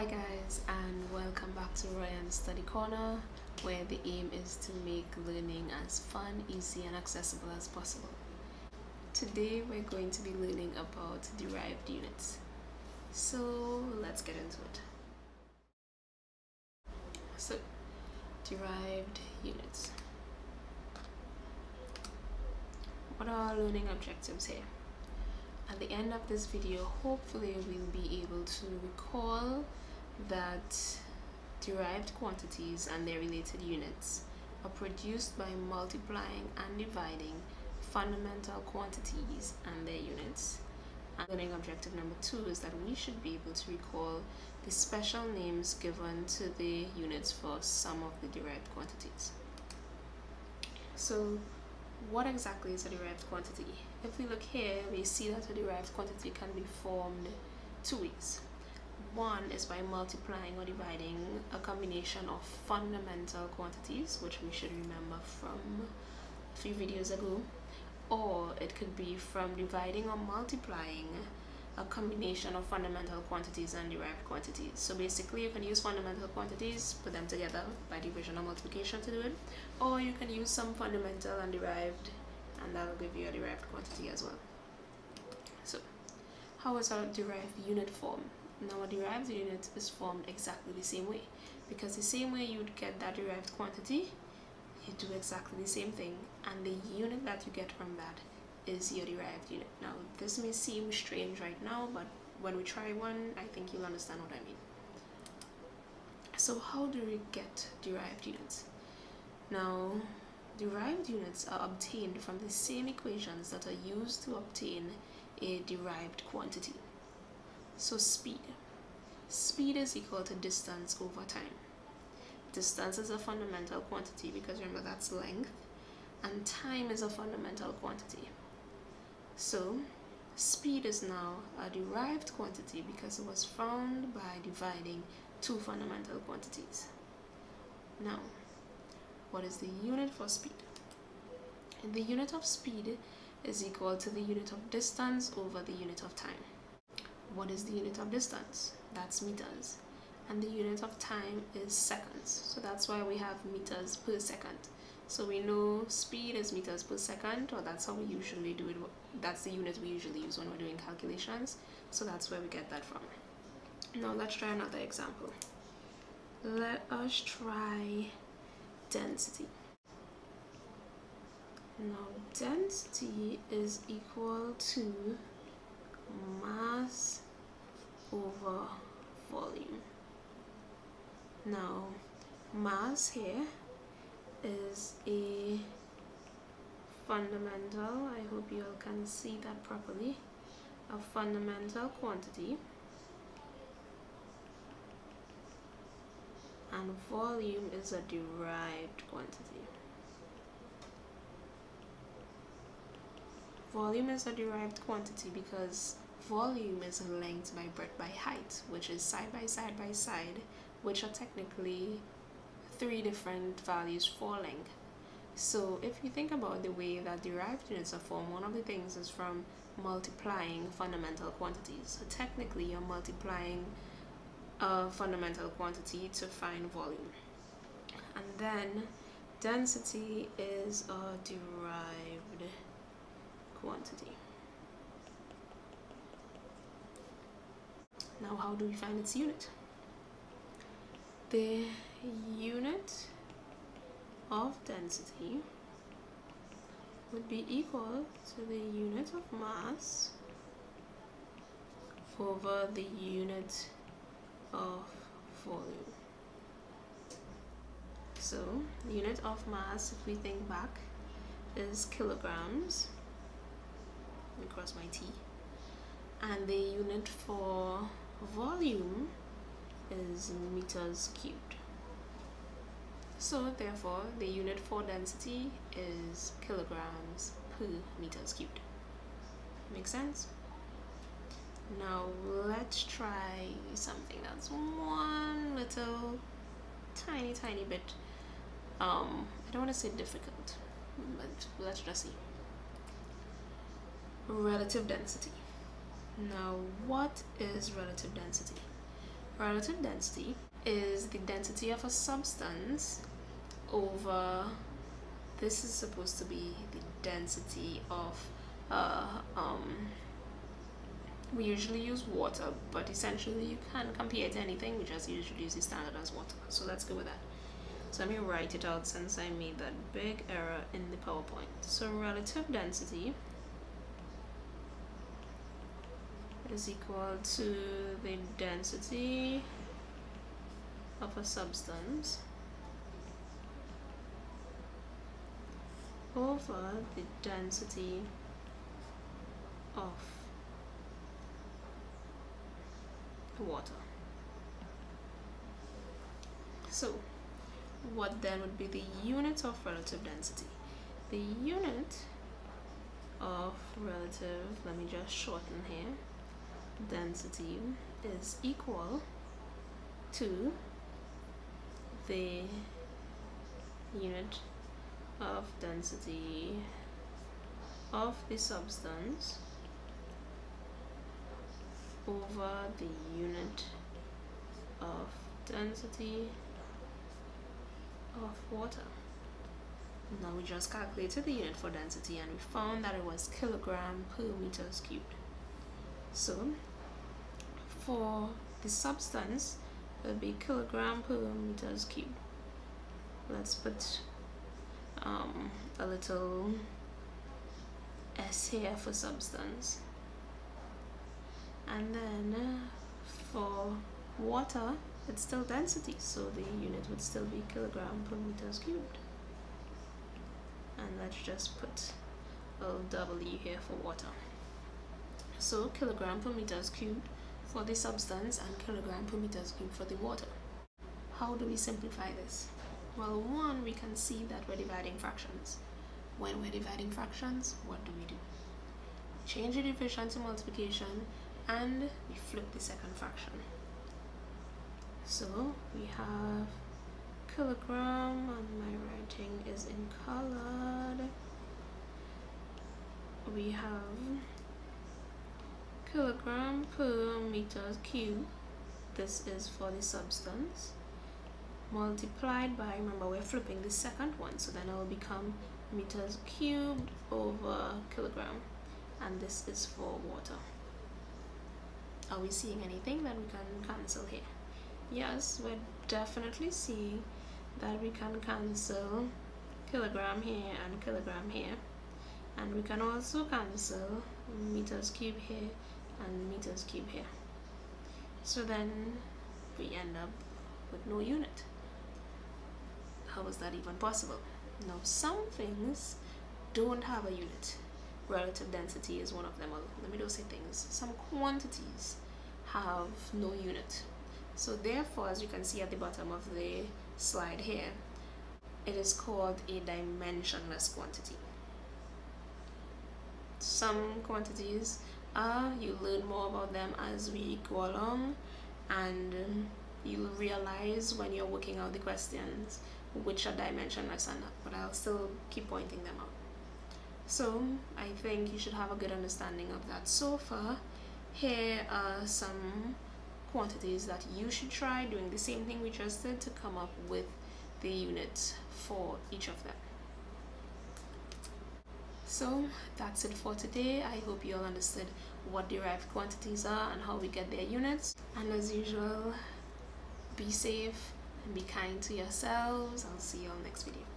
Hi guys and welcome back to Royanne's Study Corner where the aim is to make learning as fun, easy and accessible as possible. Today we're going to be learning about derived units. So let's get into it. So derived units. What are our learning objectives here? At the end of this video, hopefully we'll be able to recall that derived quantities and their related units are produced by multiplying and dividing fundamental quantities and their units. And learning objective number two is that we should be able to recall the special names given to the units for some of the derived quantities. So what exactly is a derived quantity? If we look here, we see that a derived quantity can be formed two ways. One is by multiplying or dividing a combination of fundamental quantities, which we should remember from a few videos ago, or it could be from dividing or multiplying a combination of fundamental quantities and derived quantities. So basically you can use fundamental quantities, put them together by division or multiplication to do it, or you can use some fundamental and derived and that'll give you a derived quantity as well. So how is our derived unit formed? Now a derived unit is formed exactly the same way because the same way you'd get that derived quantity you do exactly the same thing and the unit that you get from that is your derived unit. Now this may seem strange right now but when we try one I think you'll understand what I mean. So how do we get derived units? Now derived units are obtained from the same equations that are used to obtain a derived quantity. So speed. Speed is equal to distance over time. Distance is a fundamental quantity because remember that's length and time is a fundamental quantity. So speed is now a derived quantity because it was found by dividing two fundamental quantities. Now, what is the unit for speed? The unit of speed is equal to the unit of distance over the unit of time what is the unit of distance? That's meters. And the unit of time is seconds. So that's why we have meters per second. So we know speed is meters per second, or that's how we usually do it. That's the unit we usually use when we're doing calculations. So that's where we get that from. Now let's try another example. Let us try density. Now density is equal to mass over volume. Now, mass here is a fundamental, I hope you all can see that properly, a fundamental quantity and volume is a derived quantity. Volume is a derived quantity because volume is a length by breadth by height, which is side by side by side, which are technically three different values for length. So if you think about the way that derived units are formed, one of the things is from multiplying fundamental quantities. So technically you're multiplying a fundamental quantity to find volume. And then density is a derived quantity. Now how do we find its unit? The unit of density would be equal to the unit of mass over the unit of volume. So, the unit of mass, if we think back, is kilograms me cross my T and the unit for volume is meters cubed. So therefore the unit for density is kilograms per meters cubed. Make sense? Now let's try something that's one little tiny tiny bit. Um I don't want to say difficult but let's just see relative density. Now, what is relative density? relative density is the density of a substance over this is supposed to be the density of uh, um, we usually use water but essentially you can compare it to anything we just usually use the standard as water so let's go with that so let me write it out since I made that big error in the PowerPoint so relative density is equal to the density of a substance over the density of water. So, what then would be the unit of relative density? The unit of relative, let me just shorten here, density is equal to the unit of density of the substance over the unit of density of water. Now we just calculated the unit for density and we found that it was kilogram per meters cubed. So for the substance will be kilogram per meters cubed. Let's put um, a little S here for substance. And then uh, for water it's still density so the unit would still be kilogram per meters cubed. And let's just put a little W here for water. So kilogram per meters cubed for the substance and kilogram per meter cubed for the water. How do we simplify this? Well one we can see that we're dividing fractions. When we're dividing fractions what do we do? Change the division to multiplication and we flip the second fraction. So we have kilogram and my writing is in colored. We have kilogram per meter cube this is for the substance multiplied by remember we're flipping the second one so then it will become meters cubed over kilogram and this is for water are we seeing anything that we can cancel here? Yes, we're definitely seeing that we can cancel kilogram here and kilogram here. And we can also cancel meters cube here and meters cube here. So then we end up with no unit. How is that even possible? Now some things don't have a unit relative density is one of them. Let me just say things. Some quantities have no unit. So therefore, as you can see at the bottom of the slide here, it is called a dimensionless quantity. Some quantities are, you learn more about them as we go along and um, you'll realize when you're working out the questions which are dimensionless and not, but I'll still keep pointing them out. So I think you should have a good understanding of that. So far, here are some quantities that you should try doing the same thing we just did to come up with the units for each of them. So that's it for today. I hope you all understood what derived quantities are and how we get their units. And as usual, be safe and be kind to yourselves. I'll see you all next video.